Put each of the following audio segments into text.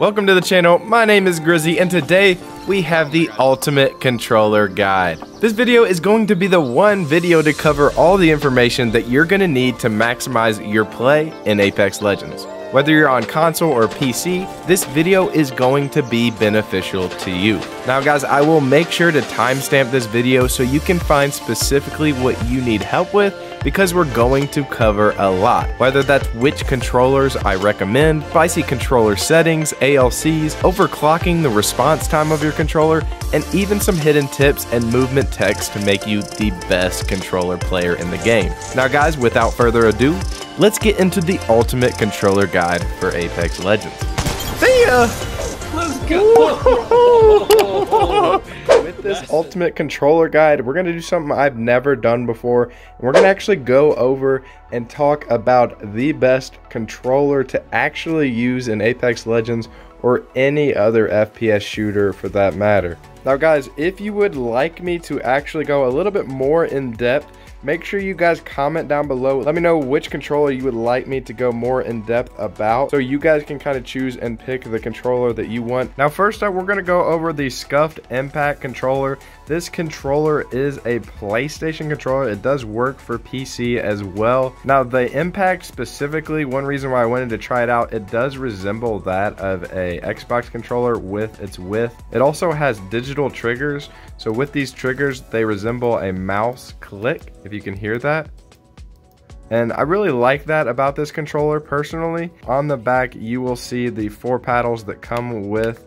Welcome to the channel, my name is Grizzy and today we have the Ultimate Controller Guide. This video is going to be the one video to cover all the information that you're going to need to maximize your play in Apex Legends. Whether you're on console or PC, this video is going to be beneficial to you. Now guys, I will make sure to timestamp this video so you can find specifically what you need help with because we're going to cover a lot. Whether that's which controllers I recommend, spicy controller settings, ALCs, overclocking the response time of your controller, and even some hidden tips and movement techs to make you the best controller player in the game. Now guys, without further ado, let's get into the ultimate controller guide for Apex Legends. See ya! Go! With this ultimate controller guide, we're going to do something I've never done before. And we're going to actually go over and talk about the best controller to actually use in Apex Legends or any other FPS shooter for that matter. Now guys, if you would like me to actually go a little bit more in depth Make sure you guys comment down below. Let me know which controller you would like me to go more in depth about so you guys can kind of choose and pick the controller that you want. Now first up, we're going to go over the Scuffed Impact controller. This controller is a PlayStation controller. It does work for PC as well. Now the Impact specifically, one reason why I wanted to try it out, it does resemble that of a Xbox controller with its width. It also has digital triggers. So with these triggers, they resemble a mouse click if you can hear that. And I really like that about this controller personally. On the back, you will see the four paddles that come with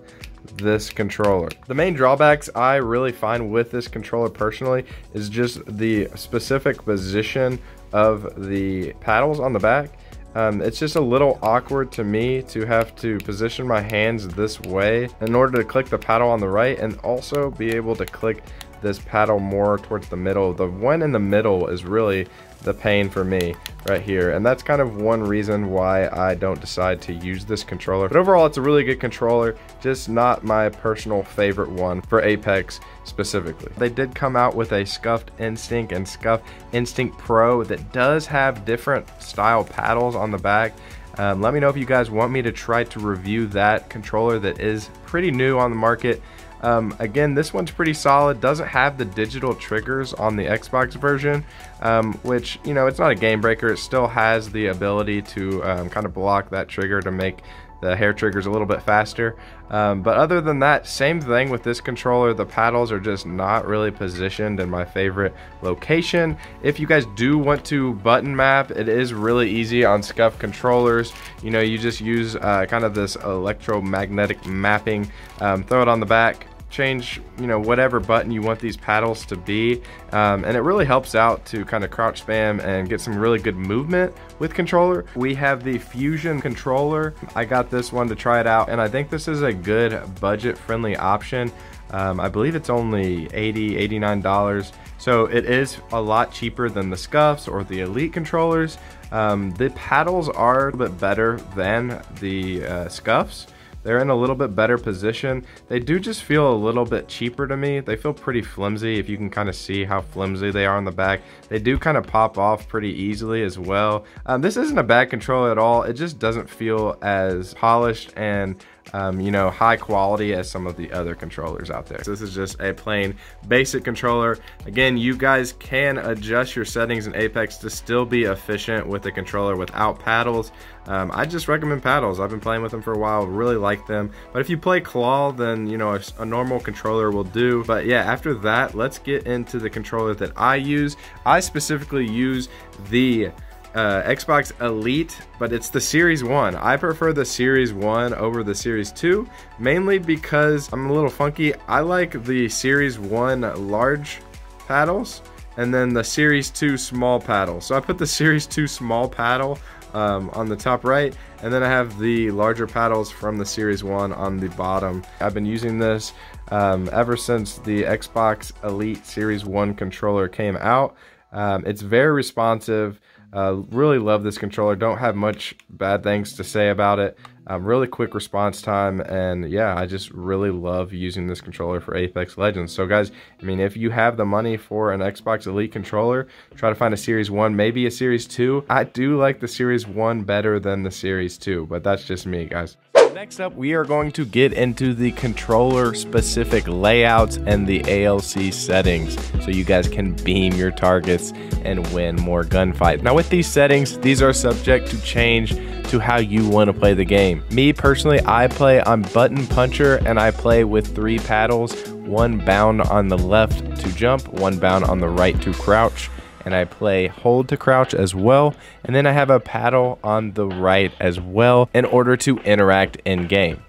this controller. The main drawbacks I really find with this controller personally is just the specific position of the paddles on the back. Um, it's just a little awkward to me to have to position my hands this way in order to click the paddle on the right and also be able to click this paddle more towards the middle. The one in the middle is really the pain for me right here. And that's kind of one reason why I don't decide to use this controller. But overall, it's a really good controller, just not my personal favorite one for Apex specifically. They did come out with a Scuffed Instinct and Scuffed Instinct Pro that does have different style paddles on the back. Um, let me know if you guys want me to try to review that controller that is pretty new on the market. Um, again, this one's pretty solid. Doesn't have the digital triggers on the Xbox version, um, which, you know, it's not a game breaker. It still has the ability to um, kind of block that trigger to make the hair triggers a little bit faster. Um, but other than that, same thing with this controller. The paddles are just not really positioned in my favorite location. If you guys do want to button map, it is really easy on Scuff controllers. You know, you just use uh, kind of this electromagnetic mapping, um, throw it on the back, change you know whatever button you want these paddles to be. Um, and it really helps out to kind of crouch spam and get some really good movement with controller. We have the fusion controller. I got this one to try it out and i think this is a good budget friendly option. Um, i believe it's only 80 89 dollars. So it is a lot cheaper than the scuffs or the elite controllers. Um, the paddles are a bit better than the uh, scuffs they're in a little bit better position. They do just feel a little bit cheaper to me. They feel pretty flimsy if you can kind of see how flimsy they are on the back. They do kind of pop off pretty easily as well. Um, this isn't a bad controller at all. It just doesn't feel as polished and um, you know, high quality as some of the other controllers out there. So this is just a plain basic controller. Again, you guys can adjust your settings in Apex to still be efficient with the controller without paddles. Um, I just recommend paddles. I've been playing with them for a while, really like them. But if you play claw, then you know a, a normal controller will do. But yeah, after that, let's get into the controller that I use. I specifically use the uh, Xbox Elite, but it's the Series 1. I prefer the Series 1 over the Series 2, mainly because I'm a little funky. I like the Series 1 large paddles and then the Series 2 small paddle. So I put the Series 2 small paddle um, on the top right and then I have the larger paddles from the Series 1 on the bottom. I've been using this um, ever since the Xbox Elite Series 1 controller came out. Um, it's very responsive. Uh, really love this controller. Don't have much bad things to say about it. Um, really quick response time, and yeah, I just really love using this controller for Apex Legends. So guys, I mean, if you have the money for an Xbox Elite controller, try to find a Series 1, maybe a Series 2. I do like the Series 1 better than the Series 2, but that's just me, guys. Next up, we are going to get into the controller specific layouts and the ALC settings so you guys can beam your targets and win more gunfights. Now, with these settings, these are subject to change to how you want to play the game. Me personally, I play on button puncher and I play with three paddles one bound on the left to jump, one bound on the right to crouch and I play hold to crouch as well. And then I have a paddle on the right as well in order to interact in game.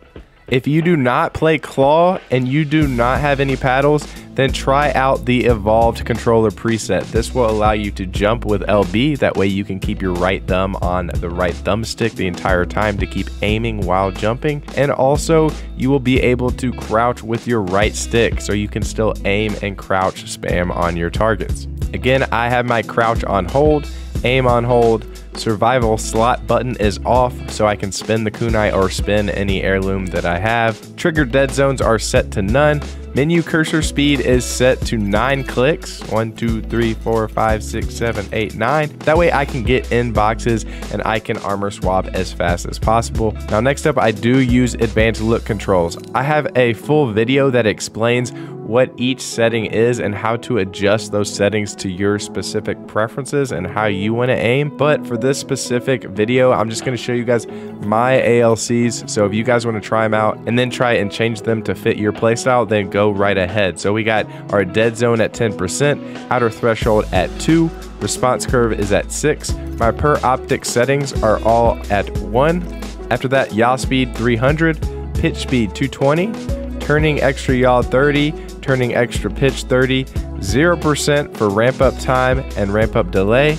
If you do not play claw and you do not have any paddles, then try out the evolved controller preset. This will allow you to jump with LB. That way you can keep your right thumb on the right thumbstick the entire time to keep aiming while jumping. And also you will be able to crouch with your right stick so you can still aim and crouch spam on your targets. Again, I have my crouch on hold, aim on hold, survival slot button is off so I can spin the kunai or spin any heirloom that I have. Trigger dead zones are set to none. Menu cursor speed is set to 9 clicks. One, two, three, four, five, six, seven, eight, nine. That way I can get in boxes and I can armor swap as fast as possible. Now next up, I do use advanced look controls. I have a full video that explains what each setting is and how to adjust those settings to your specific preferences and how you want to aim. But for this specific video, I'm just going to show you guys my ALCs. So if you guys want to try them out and then try and change them to fit your playstyle, then go right ahead. So we got our dead zone at 10%, outer threshold at 2, response curve is at 6. My per optic settings are all at 1. After that, yaw speed 300, pitch speed 220, turning extra yaw 30, turning extra pitch 30, 0% for ramp up time and ramp up delay,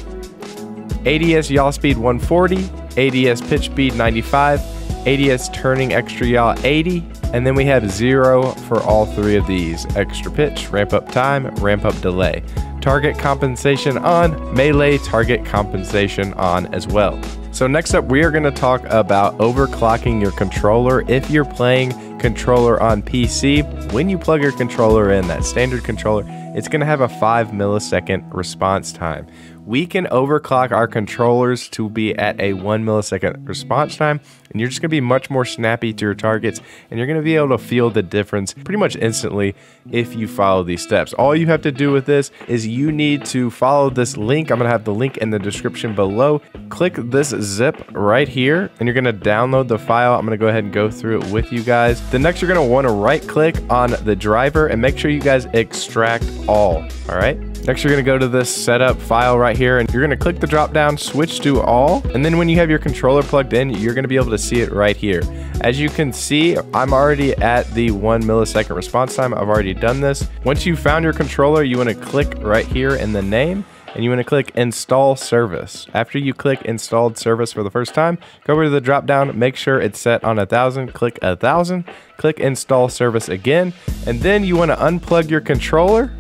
ADS yaw speed 140, ADS pitch speed 95, ADS turning extra yaw 80, and then we have zero for all three of these extra pitch, ramp up time, ramp up delay. Target compensation on, melee target compensation on as well. So next up, we are going to talk about overclocking your controller. If you're playing controller on PC, when you plug your controller in, that standard controller, it's going to have a 5 millisecond response time we can overclock our controllers to be at a one millisecond response time, and you're just going to be much more snappy to your targets, and you're going to be able to feel the difference pretty much instantly if you follow these steps. All you have to do with this is you need to follow this link. I'm to have the link in the description below. Click this zip right here, and you're going to download the file. I'm going to go ahead and go through it with you guys. The next, you're going to want to right click on the driver and make sure you guys extract all. All right. Next, you're gonna go to this setup file right here and you're gonna click the drop down, switch to all. And then when you have your controller plugged in, you're gonna be able to see it right here. As you can see, I'm already at the one millisecond response time. I've already done this. Once you found your controller, you wanna click right here in the name and you want to click install service. After you click installed service for the first time, go over to the drop down, make sure it's set on a thousand, click a thousand, click install service again, and then you want to unplug your controller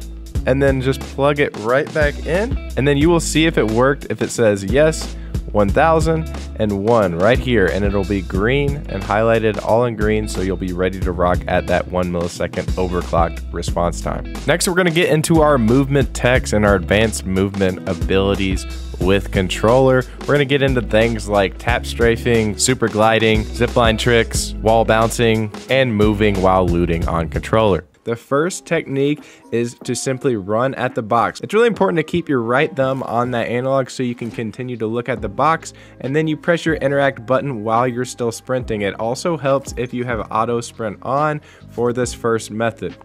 and then just plug it right back in. And then you will see if it worked. If it says yes, 1001 right here and it'll be green and highlighted all in green so you'll be ready to rock at that one millisecond overclocked response time. Next we're going to get into our movement techs and our advanced movement abilities with controller. We're going to get into things like tap strafing, super gliding, zipline tricks, wall bouncing, and moving while looting on controller. The first technique is to simply run at the box. It's really important to keep your right thumb on that analog so you can continue to look at the box and then you press your interact button while you're still sprinting. It also helps if you have auto sprint on for this first method.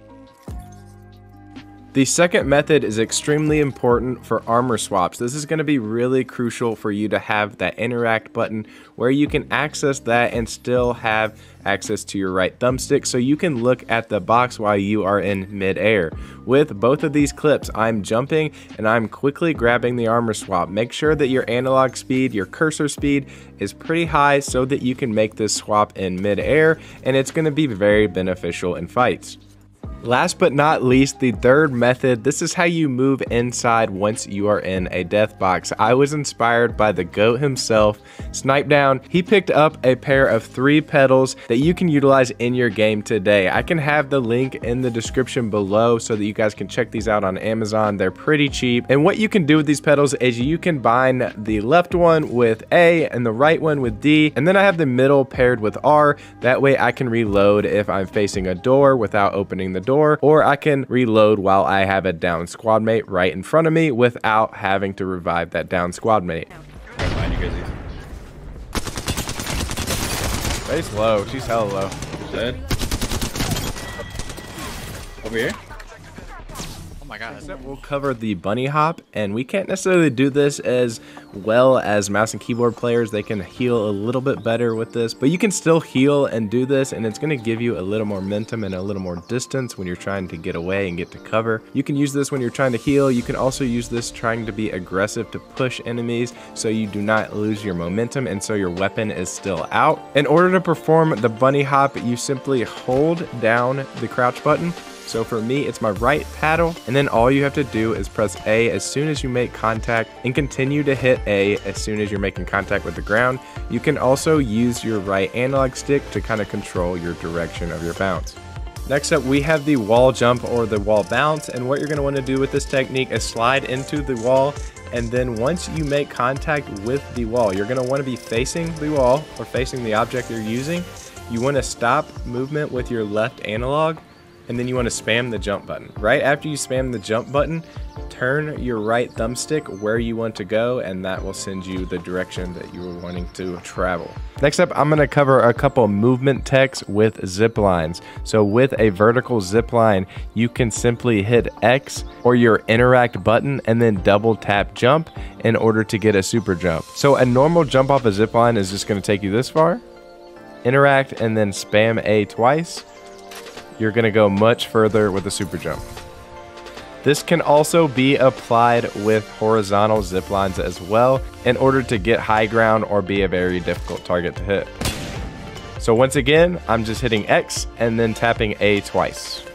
The second method is extremely important for armor swaps. This is going to be really crucial for you to have that interact button where you can access that and still have access to your right thumbstick so you can look at the box while you are in midair. With both of these clips, I'm jumping and I'm quickly grabbing the armor swap. Make sure that your analog speed, your cursor speed is pretty high so that you can make this swap in midair and it's going to be very beneficial in fights. Last but not least, the third method, this is how you move inside once you are in a death box. I was inspired by the GOAT himself, Snip3down. He picked up a pair of three pedals that you can utilize in your game today. I can have the link in the description below so that you guys can check these out on Amazon. They're pretty cheap. And what you can do with these pedals is you can bind the left one with A and the right one with D. And then I have the middle paired with R. That way I can reload if I'm facing a door without opening the door, or I can reload while I have a down squad mate right in front of me without having to revive that down squad mate. Face low. She's hella low. Dead. Over here? My god. We'll cover the bunny hop, and we can't necessarily do this as well as mouse and keyboard players. They can heal a little bit better with this, but you can still heal and do this, and it's going to give you a little more momentum and a little more distance when you're trying to get away and get to cover. You can use this when you're trying to heal. You can also use this trying to be aggressive to push enemies so you do not lose your momentum and so your weapon is still out. In order to perform the bunny hop, you simply hold down the crouch button so for me, it's my right paddle, and then all you have to do is press A as soon as you make contact and continue to hit A as soon as you're making contact with the ground. You can also use your right analog stick to kind of control your direction of your bounce. Next up, we have the wall jump or the wall bounce, and what you're gonna wanna do with this technique is slide into the wall and then once you make contact with the wall, you're gonna wanna be facing the wall or facing the object you're using. You wanna stop movement with your left analog and then you want to spam the jump button. Right after you spam the jump button, turn your right thumbstick where you want to go and that will send you the direction that you are wanting to travel. Next up, I'm going to cover a couple movement techs with zip lines. So with a vertical zip line, you can simply hit X or your interact button and then double tap jump in order to get a super jump. So a normal jump off a zip line is just going to take you this far, interact and then spam A twice you're going to go much further with the super jump. This can also be applied with horizontal zip lines as well in order to get high ground or be a very difficult target to hit. So once again, I'm just hitting X and then tapping A twice.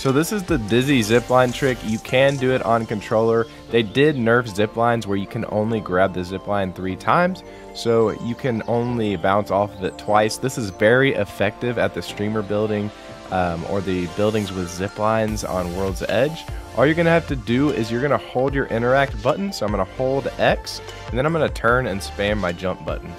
So this is the Dizzy zipline trick. You can do it on controller. They did nerf ziplines where you can only grab the zipline three times. So you can only bounce off of it twice. This is very effective at the streamer building um, or the buildings with ziplines on World's Edge. All you're gonna have to do is you're gonna hold your interact button. So I'm gonna hold X and then I'm gonna turn and spam my jump button.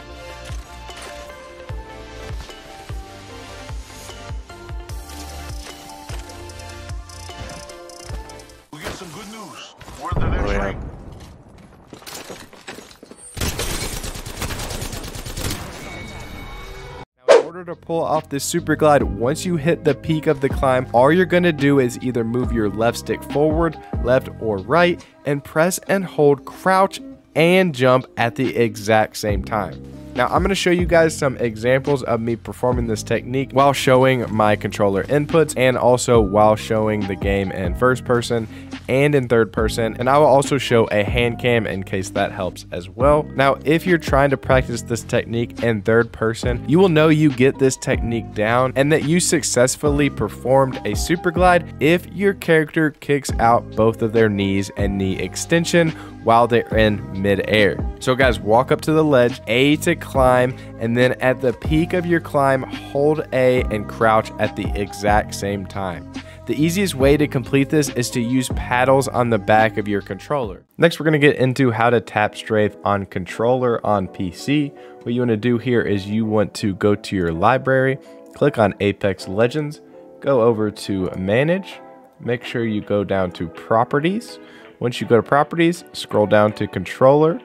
Order to pull off this super glide, once you hit the peak of the climb, all you're going to do is either move your left stick forward, left or right, and press and hold crouch and jump at the exact same time. Now I'm going to show you guys some examples of me performing this technique while showing my controller inputs and also while showing the game in first person and in third person and I will also show a hand cam in case that helps as well. Now if you're trying to practice this technique in third person you will know you get this technique down and that you successfully performed a super glide if your character kicks out both of their knees and knee extension while they're in midair. So guys, walk up to the ledge, A to climb, and then at the peak of your climb, hold A and crouch at the exact same time. The easiest way to complete this is to use paddles on the back of your controller. Next, we're going to get into how to tap strafe on controller on PC. What you want to do here is you want to go to your library, click on Apex Legends, go over to Manage, make sure you go down to Properties, once you go to properties, scroll down to controller,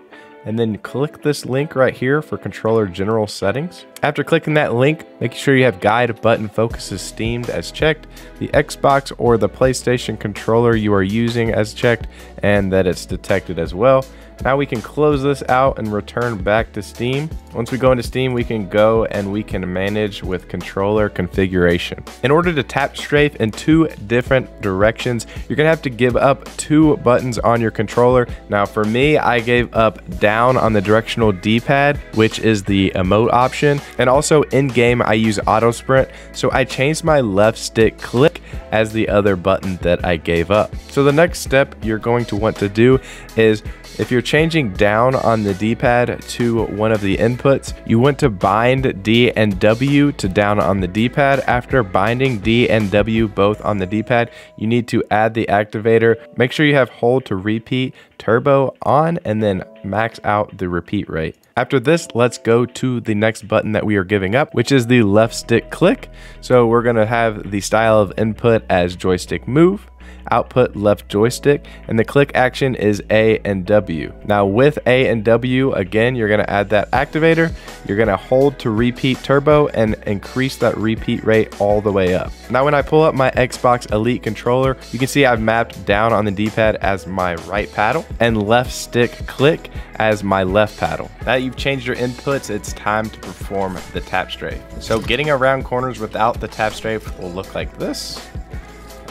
and then click this link right here for controller general settings. After clicking that link, make sure you have guide button focuses steamed as checked, the Xbox or the PlayStation controller you are using as checked, and that it's detected as well. Now we can close this out and return back to Steam. Once we go into Steam, we can go and we can manage with controller configuration. In order to tap strafe in two different directions, you're gonna have to give up two buttons on your controller. Now for me, I gave up down on the directional D-pad, which is the emote option. And also in game, I use auto sprint. So I changed my left stick click as the other button that I gave up. So the next step you're going to want to do is if you're changing down on the D-pad to one of the inputs, you want to bind D and W to down on the D-pad. After binding D and W both on the D-pad, you need to add the activator. Make sure you have hold to repeat turbo on and then max out the repeat rate. After this, let's go to the next button that we are giving up, which is the left stick click. So we're gonna have the style of input as joystick move output left joystick, and the click action is A and W. Now with A and W, again, you're gonna add that activator, you're gonna hold to repeat turbo and increase that repeat rate all the way up. Now when I pull up my Xbox Elite controller, you can see I've mapped down on the D-pad as my right paddle and left stick click as my left paddle. Now you've changed your inputs, it's time to perform the tap strafe. So getting around corners without the tap strafe will look like this.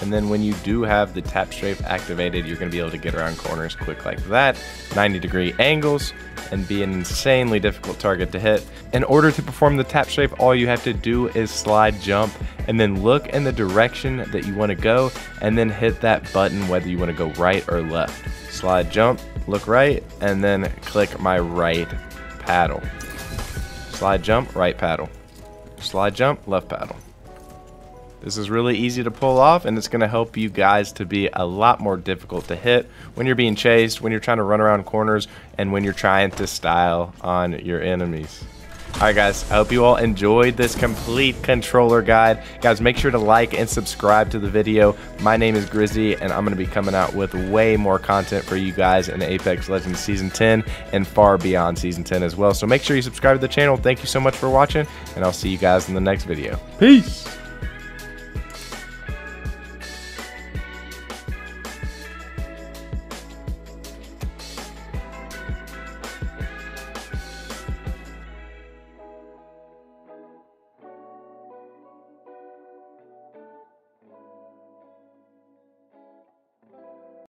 And then when you do have the tap strafe activated, you're going to be able to get around corners quick like that, 90 degree angles, and be an insanely difficult target to hit. In order to perform the tap strafe, all you have to do is slide jump and then look in the direction that you want to go and then hit that button whether you want to go right or left. Slide jump, look right, and then click my right paddle. Slide jump, right paddle. Slide jump, left paddle. This is really easy to pull off and it's going to help you guys to be a lot more difficult to hit when you're being chased, when you're trying to run around corners, and when you're trying to style on your enemies. Alright guys, I hope you all enjoyed this complete controller guide. Guys, make sure to like and subscribe to the video. My name is Grizzy, and I'm going to be coming out with way more content for you guys in Apex Legends Season 10 and far beyond Season 10 as well. So make sure you subscribe to the channel. Thank you so much for watching, and I'll see you guys in the next video. Peace!